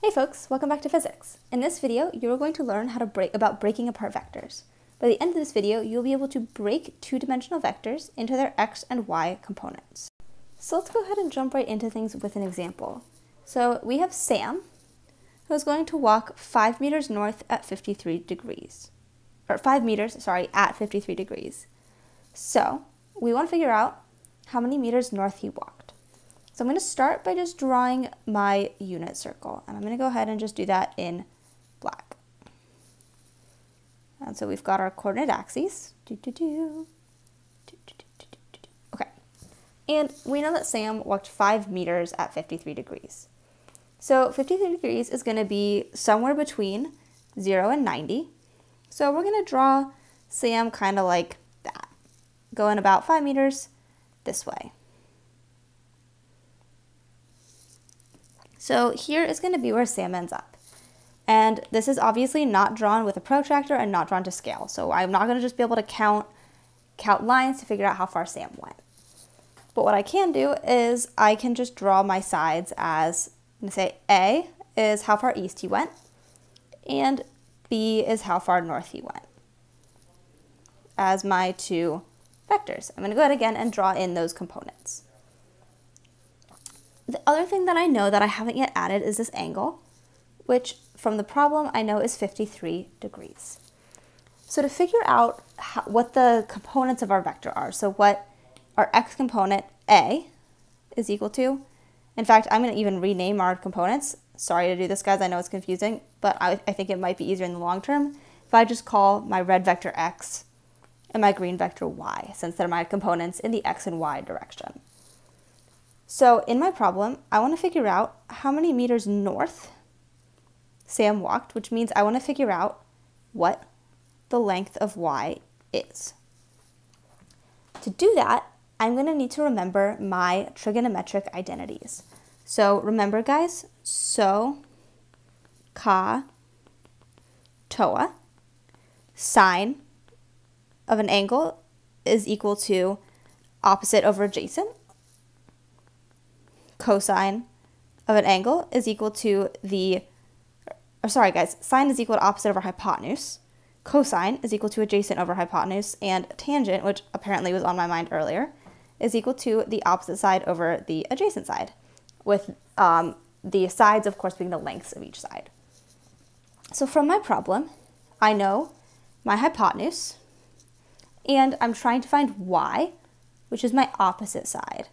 Hey folks, welcome back to physics. In this video, you're going to learn how to break about breaking apart vectors. By the end of this video, you'll be able to break two-dimensional vectors into their x and y components. So let's go ahead and jump right into things with an example. So we have Sam, who is going to walk 5 meters north at 53 degrees. Or 5 meters, sorry, at 53 degrees. So we want to figure out how many meters north he walked. So I'm going to start by just drawing my unit circle. And I'm going to go ahead and just do that in black. And so we've got our coordinate axes. Okay. And we know that Sam walked 5 meters at 53 degrees. So 53 degrees is going to be somewhere between 0 and 90. So we're going to draw Sam kind of like that, going about 5 meters this way. So here is going to be where Sam ends up. And this is obviously not drawn with a protractor and not drawn to scale. So I'm not going to just be able to count, count lines to figure out how far Sam went. But what I can do is I can just draw my sides as, I'm going to say A is how far east he went, and B is how far north he went as my two vectors. I'm going to go ahead again and draw in those components. The other thing that I know that I haven't yet added is this angle, which from the problem I know is 53 degrees. So to figure out how, what the components of our vector are, so what our x component A is equal to, in fact, I'm going to even rename our components. Sorry to do this, guys. I know it's confusing, but I, I think it might be easier in the long term if I just call my red vector x and my green vector y, since they're my components in the x and y direction. So in my problem, I want to figure out how many meters north Sam walked, which means I want to figure out what the length of y is. To do that, I'm going to need to remember my trigonometric identities. So remember, guys, soh, cah, toa, sine of an angle is equal to opposite over adjacent cosine of an angle is equal to the, or sorry guys, sine is equal to opposite over hypotenuse, cosine is equal to adjacent over hypotenuse, and tangent, which apparently was on my mind earlier, is equal to the opposite side over the adjacent side, with um, the sides, of course, being the lengths of each side. So from my problem, I know my hypotenuse, and I'm trying to find y, which is my opposite side.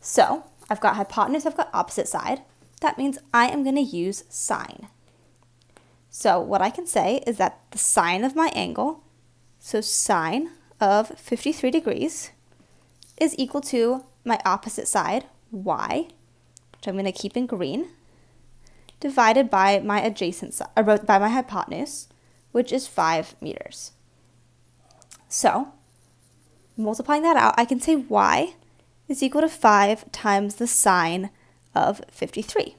So I've got hypotenuse, I've got opposite side. That means I am going to use sine. So what I can say is that the sine of my angle, so sine of 53 degrees, is equal to my opposite side, y, which I'm going to keep in green, divided by my adjacent side, or uh, by my hypotenuse, which is 5 meters. So, multiplying that out, I can say y is equal to 5 times the sine of 53,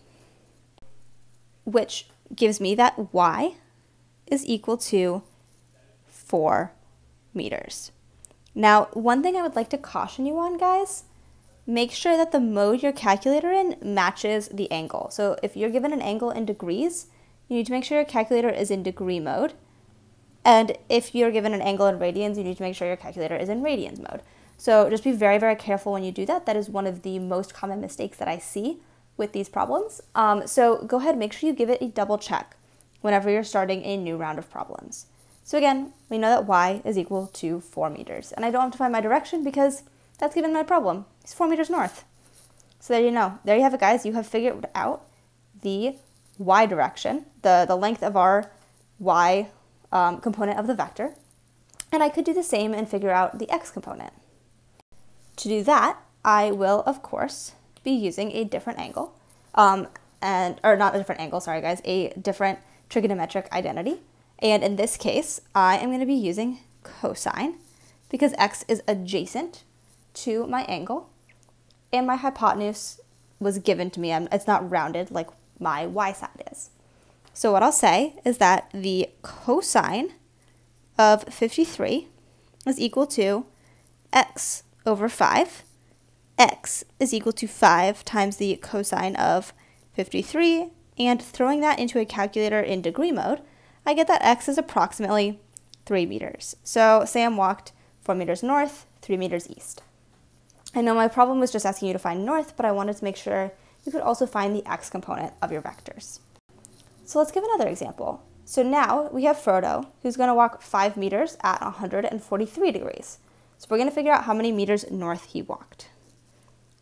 which gives me that y is equal to 4 meters. Now, one thing I would like to caution you on, guys, make sure that the mode your calculator in matches the angle. So if you're given an angle in degrees, you need to make sure your calculator is in degree mode. And if you're given an angle in radians, you need to make sure your calculator is in radians mode. So just be very, very careful when you do that. That is one of the most common mistakes that I see with these problems. Um, so go ahead, make sure you give it a double check whenever you're starting a new round of problems. So again, we know that y is equal to 4 meters. And I don't have to find my direction because that's given my problem. It's 4 meters north. So there you know. There you have it, guys. You have figured out the y direction, the, the length of our y um, component of the vector. And I could do the same and figure out the x component. To do that, I will, of course, be using a different angle, um, and or not a different angle, sorry guys, a different trigonometric identity. And in this case, I am going to be using cosine because x is adjacent to my angle, and my hypotenuse was given to me. And it's not rounded like my y side is. So what I'll say is that the cosine of 53 is equal to x over 5. x is equal to 5 times the cosine of 53 and throwing that into a calculator in degree mode, I get that x is approximately 3 meters. So Sam walked 4 meters north, 3 meters east. I know my problem was just asking you to find north, but I wanted to make sure you could also find the x component of your vectors. So let's give another example. So now we have Frodo, who's going to walk 5 meters at 143 degrees. So we're going to figure out how many meters north he walked.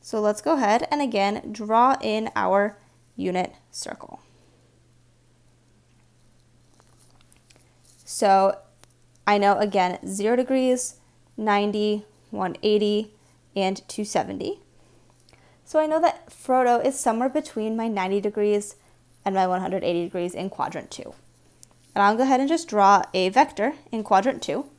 So let's go ahead and again draw in our unit circle. So I know again 0 degrees, 90, 180, and 270. So I know that Frodo is somewhere between my 90 degrees and my 180 degrees in quadrant 2. And I'll go ahead and just draw a vector in quadrant 2,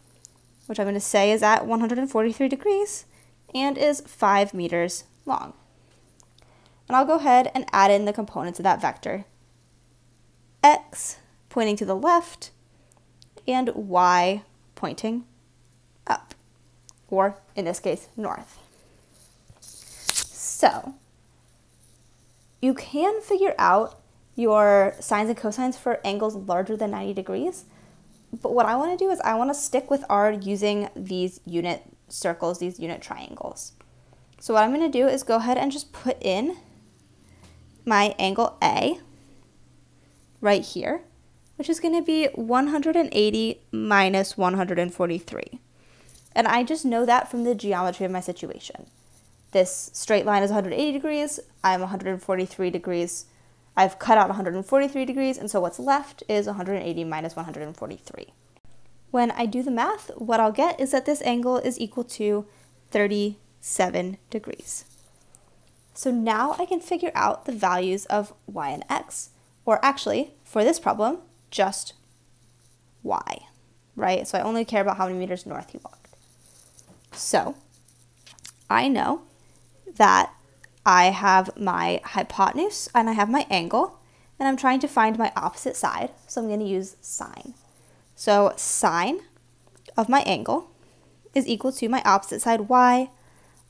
which I'm going to say is at 143 degrees and is 5 meters long. And I'll go ahead and add in the components of that vector. x pointing to the left and y pointing up, or in this case, north. So you can figure out your sines and cosines for angles larger than 90 degrees. But what I want to do is I want to stick with our using these unit circles, these unit triangles. So what I'm going to do is go ahead and just put in my angle A right here, which is going to be 180 minus 143. And I just know that from the geometry of my situation. This straight line is 180 degrees, I'm 143 degrees. I've cut out 143 degrees, and so what's left is 180 minus 143. When I do the math, what I'll get is that this angle is equal to 37 degrees. So now I can figure out the values of y and x, or actually, for this problem, just y, right? So I only care about how many meters north he walked. So I know that I have my hypotenuse and I have my angle, and I'm trying to find my opposite side, so I'm going to use sine. So sine of my angle is equal to my opposite side y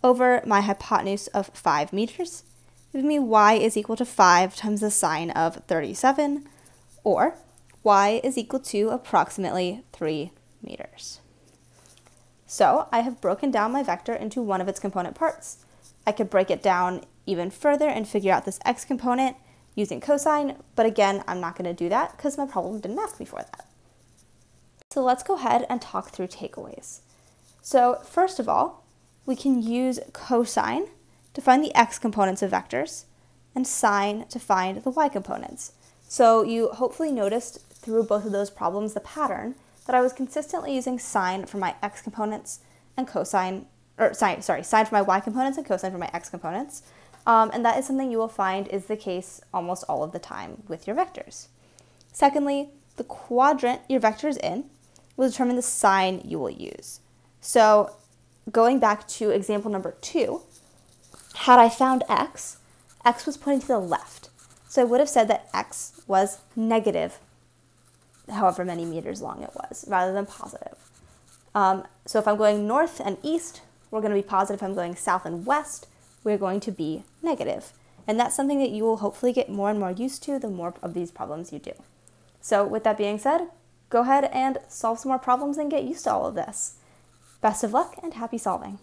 over my hypotenuse of 5 meters, giving me y is equal to 5 times the sine of 37, or y is equal to approximately 3 meters. So I have broken down my vector into one of its component parts. I could break it down even further and figure out this x component using cosine, but again, I'm not going to do that because my problem didn't ask me for that. So let's go ahead and talk through takeaways. So first of all, we can use cosine to find the x components of vectors and sine to find the y components. So you hopefully noticed through both of those problems the pattern that I was consistently using sine for my x components and cosine, or sine, sorry, sine for my y components and cosine for my x components. Um, and that is something you will find is the case almost all of the time with your vectors. Secondly, the quadrant your vector is in will determine the sign you will use. So going back to example number two, had I found x, x was pointing to the left. So I would have said that x was negative, however many meters long it was, rather than positive. Um, so if I'm going north and east, we're going to be positive. If I'm going south and west, we're going to be negative. And that's something that you will hopefully get more and more used to the more of these problems you do. So with that being said, go ahead and solve some more problems and get used to all of this. Best of luck and happy solving.